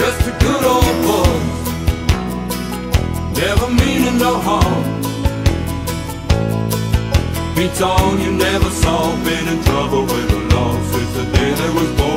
just a good old boy, never meaning no harm. Beats all you never saw, been in trouble with the law since the day they was born.